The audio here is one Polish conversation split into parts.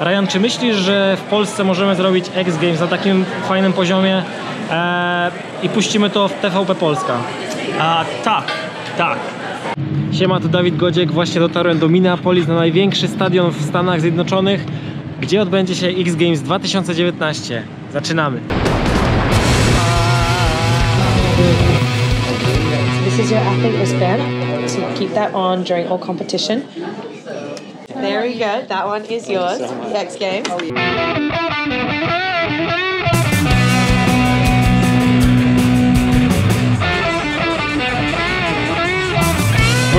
Ryan, czy myślisz, że w Polsce możemy zrobić X Games na takim fajnym poziomie e, i puścimy to w TVP Polska? A, tak, tak. Siema, tu Dawid Godziek. Właśnie dotarłem do Minneapolis na największy stadion w Stanach Zjednoczonych, gdzie odbędzie się X Games 2019. Zaczynamy. This is your athlete wristband, so keep that on during all competition. There we go. That one is yours. The X Games. We're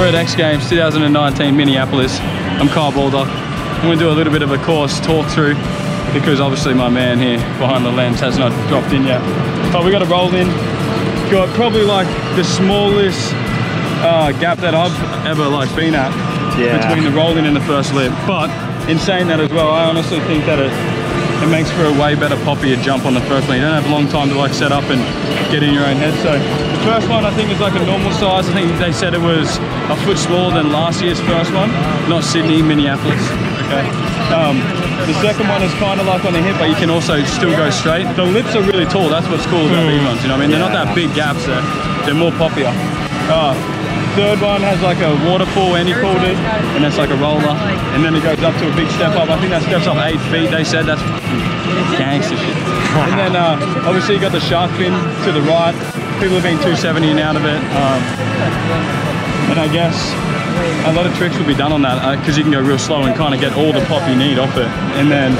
at X Games 2019 Minneapolis. I'm Kyle Baldock. I'm going to do a little bit of a course talk through because obviously my man here behind the lens has not dropped in yet. But we got to roll in. Got probably like the smallest uh, gap that I've ever like been at between the rolling and the first lip. But in saying that as well, I honestly think that it it makes for a way better poppier jump on the first one. You don't have a long time to like set up and get in your own head. So the first one I think is like a normal size. I think they said it was a foot smaller than last year's first one, not Sydney, Minneapolis. Okay. Um, the second one is kind of like on the hip, but you can also still go straight. The lips are really tall. That's what's cool about these ones. You know, what I mean, they're not that big gaps. There, they're more poppier. Uh, Third one has like a waterfall, Andy called it, and that's like a roller. And then it goes up to a big step up. I think that steps up eight feet, they said. That's gangster shit. And then uh, obviously you got the shark fin to the right. People have been 270 and out of it. Um, and I guess a lot of tricks will be done on that because you can go real slow and kind of get all the pop you need off it. And then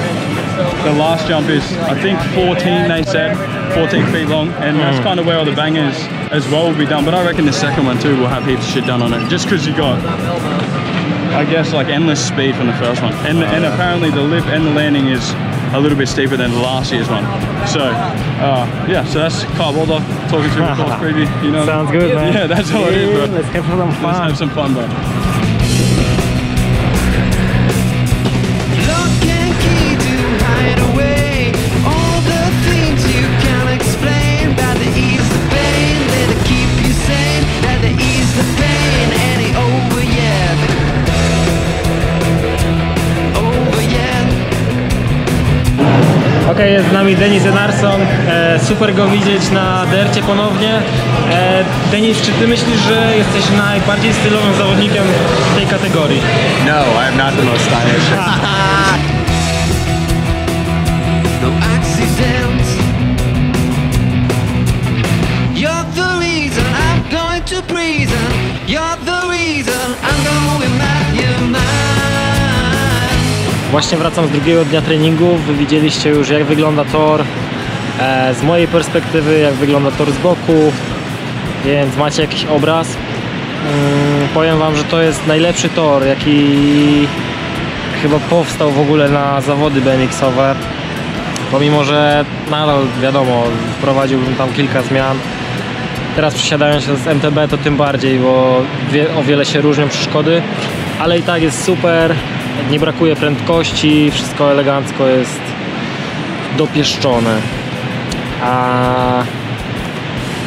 the last jump is, I think 14 they said, 14 feet long. And that's kind of where all the bangers as well will be done. But I reckon the second one too will have heaps of shit done on it. Just because you got, I guess, like endless speed from the first one. And, and apparently the lip and the landing is a little bit steeper than last year's one. So, uh, yeah, so that's Kyle Baldock talking the course preview. You know, Sounds good, man. Yeah, that's all it is, bro. Let's have some fun. Let's have some fun, bro. Okej, jest z nami Denis Enarson. E, super go widzieć na dercie ponownie. E, Denis, czy ty myślisz, że jesteś najbardziej stylowym zawodnikiem w tej kategorii? No, I'm not the most stylish. no accidents. You're the reason I'm going to prison. You're the reason I'm going mad, you're mine. Właśnie wracam z drugiego dnia treningu. Wy widzieliście już jak wygląda tor e, z mojej perspektywy, jak wygląda tor z boku, więc macie jakiś obraz. Mm, powiem Wam, że to jest najlepszy tor, jaki chyba powstał w ogóle na zawody BMX-owe. Pomimo, że nadal wiadomo, wprowadziłbym tam kilka zmian. Teraz przesiadając się z MTB to tym bardziej, bo wie, o wiele się różnią przeszkody, ale i tak jest super, nie brakuje prędkości, wszystko elegancko jest dopieszczone. A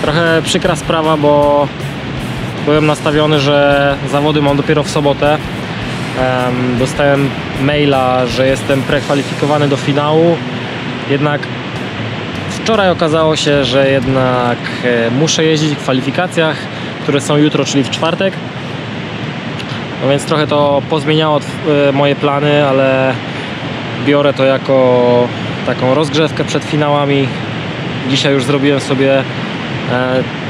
trochę przykra sprawa, bo byłem nastawiony, że zawody mam dopiero w sobotę. Em, dostałem maila, że jestem prekwalifikowany do finału, jednak Wczoraj okazało się, że jednak e, muszę jeździć w kwalifikacjach, które są jutro, czyli w czwartek. No więc trochę to pozmieniało e, moje plany, ale biorę to jako taką rozgrzewkę przed finałami. Dzisiaj już zrobiłem sobie e,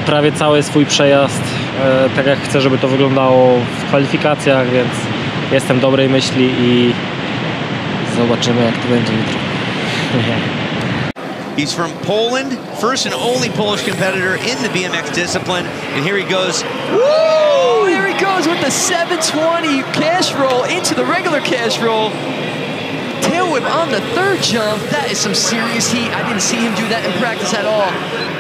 prawie cały swój przejazd, e, tak jak chcę, żeby to wyglądało w kwalifikacjach, więc jestem dobrej myśli i zobaczymy jak to będzie jutro. He's from Poland, first and only Polish competitor in the BMX discipline. And here he goes. Woo! Goes with the 720 cash roll into the regular cash roll. Tail whip on the third jump. That is some serious heat. I didn't see him do that in practice at all.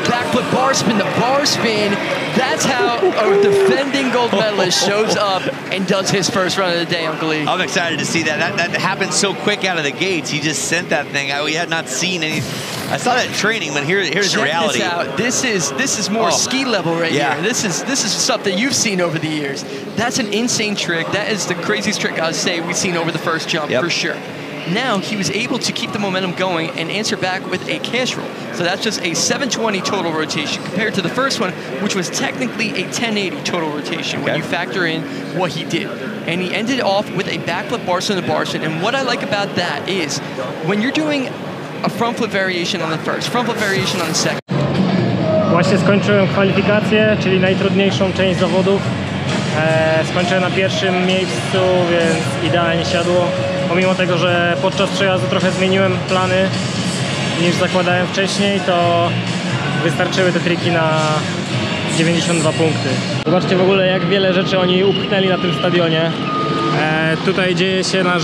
Backflip bar spin, the bar spin. That's how a defending gold medalist shows up and does his first run of the day, Uncle Lee. I'm excited to see that. That, that happened so quick out of the gates. He just sent that thing. I, we had not seen any. I saw that in training, but here, here's the Check reality. This, out. this is this is more Oh. ski level right Yeah. here. This is this is stuff that you've seen over the years. That's an insane trick. That is the craziest trick I'd say we've seen over the first jump Yep. for sure. now he was able to keep the momentum going and answer back with a cash roll. So that's just a 720 total rotation compared to the first one, which was technically a 1080 total rotation when you factor in what he did. And he ended off with a backflip Barson to Barson. And what I like about that is when you're doing a front flip variation on the first, front flip variation on the second, Właśnie skończyłem kwalifikację, czyli najtrudniejszą część zawodów. E, skończyłem na pierwszym miejscu, więc idealnie siadło. Pomimo tego, że podczas przejazdu trochę zmieniłem plany niż zakładałem wcześniej, to wystarczyły te triki na 92 punkty. Zobaczcie w ogóle jak wiele rzeczy oni upchnęli na tym stadionie. E, tutaj dzieje się nasz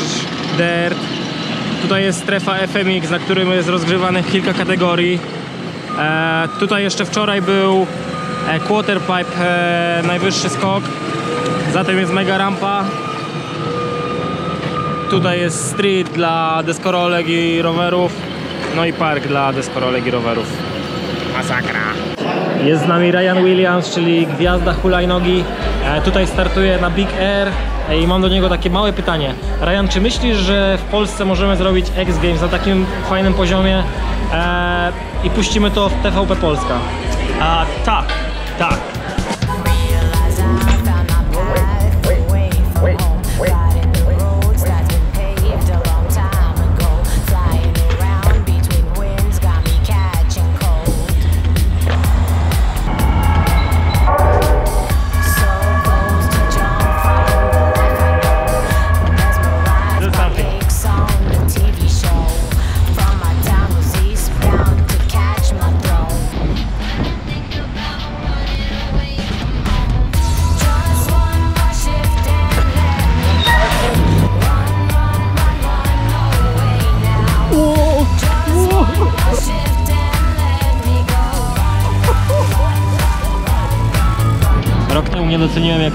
dirt. Tutaj jest strefa FMX, na którym jest rozgrywanych kilka kategorii. E, tutaj jeszcze wczoraj był e, quarterpipe, e, najwyższy skok. Zatem jest mega rampa. Tutaj jest street dla deskorolek i rowerów. No i park dla deskorolek i rowerów. Masakra. Jest z nami Ryan Williams, czyli gwiazda hulajnogi. E, tutaj startuje na Big Air i mam do niego takie małe pytanie. Ryan, czy myślisz, że w Polsce możemy zrobić X Games na takim fajnym poziomie e, i puścimy to w TVP Polska? A, tak,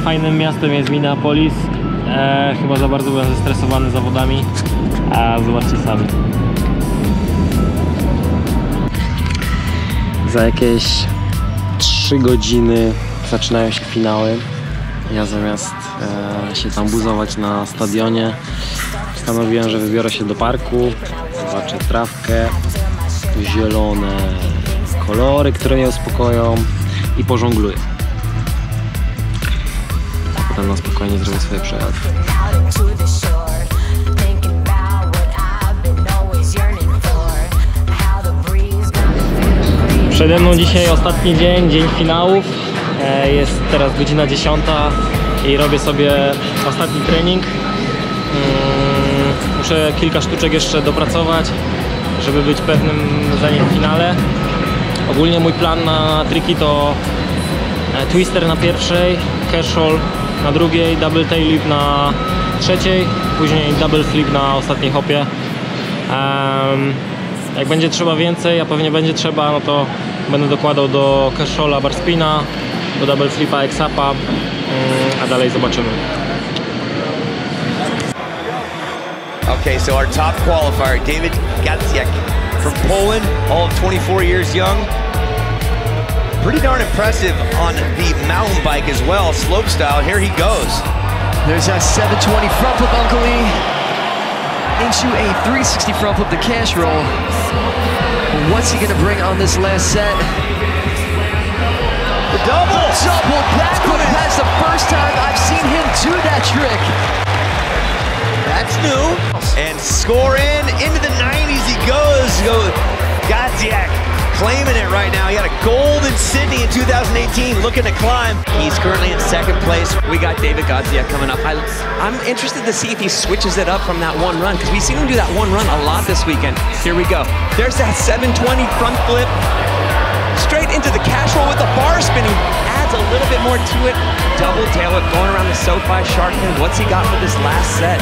fajnym miastem jest Minneapolis. E, chyba za bardzo byłem zestresowany zawodami. A zobaczcie sami. Za jakieś 3 godziny zaczynają się finały. Ja zamiast e, się tam buzować na stadionie, postanowiłem, że wybiorę się do parku, zobaczę trawkę, zielone kolory, które mnie uspokoją i pożongluję. How the breeze gonna feel Przede mną dzisiaj ostatni dzień, dzień finałów. E, Jest teraz godzina 10 i robię sobie ostatni trening. Mm, Muszę kilka sztuczek jeszcze dopracować, żeby być pewnym za nim w finale. Ogólnie mój plan na triki to e, twister na pierwszej, cash roll na drugiej, double tail lip na trzeciej, później double flip na ostatniej hopie. Em, jak będzie trzeba więcej, a pewnie będzie trzeba, no to będę dokładał do cashola barspina, do double flipa exapa, mm, a dalej zobaczymy. Okay, so our top qualifier, David Gacek from Poland, all of 24 years young. Pretty darn impressive on the mountain bike as well, slope style. Here he goes. There's that 720 front flip, Uncle Lee. Into a 360 front flip, the cash roll. What's he gonna bring on this last set? The double! Double backflip. That's the first time I've seen him do that trick. That's new. And score in into the 90s he goes. Go Gadziak claiming right now. He got a gold in Sydney in 2018, looking to climb. He's currently in second place. We got David Godziak coming up. I, I'm interested to see if he switches it up from that one run because we've seen him do that one run a lot this weekend. Here we go. There's that 720 front flip straight into the cash roll with the bar spinning. Adds a little bit more to it. Double tail it going around the SoFi Shark Fin. What's he got for this last set?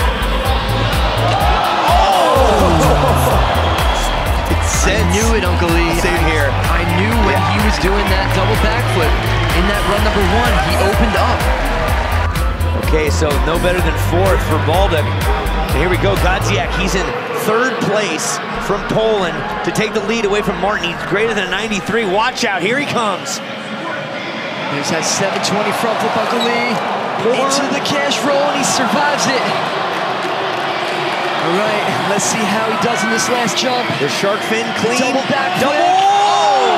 Oh! I knew it, Uncle Lee. Same here. Knew when he was doing that double backflip in that run number one, he opened up. Okay, so no better than fourth for Baldock. And here we go, Godziak, He's in third place from Poland to take the lead away from Martin. He's greater than a 93. Watch out, here he comes. There's that 720 front flip, Uncle Lee. Into the cash roll, and he survives it. All right, let's see how he does in this last jump. The shark fin clean. Double backflip. Double.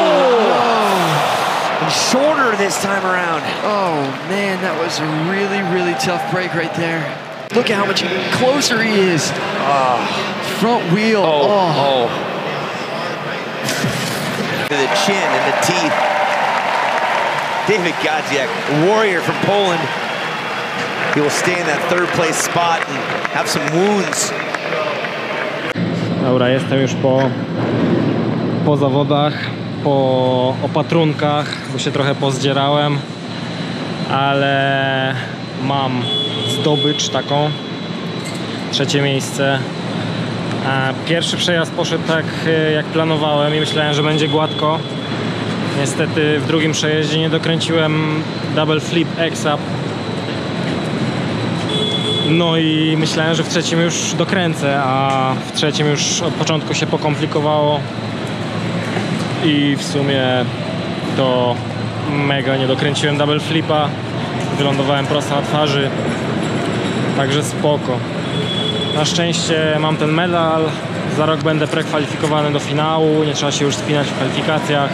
Oh. And shorter this time around. Oh man, that was a really, really tough break right there. Look at how much closer he is. Ah. Front wheel. Oh, oh. oh. To the chin and the teeth. David Gadziak, warrior from Poland. He will stay in that third place spot and have some wounds. Dobra, jestem już po, po zawodach, po opatrunkach, bo się trochę pozdzierałem, ale mam zdobycz taką, trzecie miejsce. Pierwszy przejazd poszedł tak e, jak planowałem i myślałem, że będzie gładko. Niestety w drugim przejeździe nie dokręciłem double flip X-up. No i myślałem, że w trzecim już dokręcę, a w trzecim już od początku się pokomplikowało i w sumie to mega nie dokręciłem double flipa. Wylądowałem prosto na twarzy, także spoko. Na szczęście mam ten medal. Za rok będę prekwalifikowany do finału. Nie trzeba się już spinać w kwalifikacjach.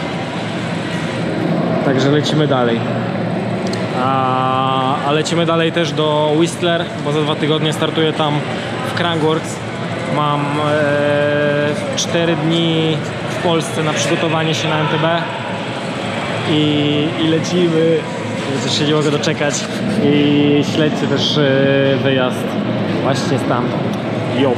Także lecimy dalej. A, a lecimy dalej też do Whistler, bo za dwa tygodnie startuję tam w Crankworks. Mam e, 4 dni w Polsce na przygotowanie się na MTB i, i lecimy. Już się nie mogę doczekać i śledźcie też e, wyjazd właśnie stamtąd. Jo.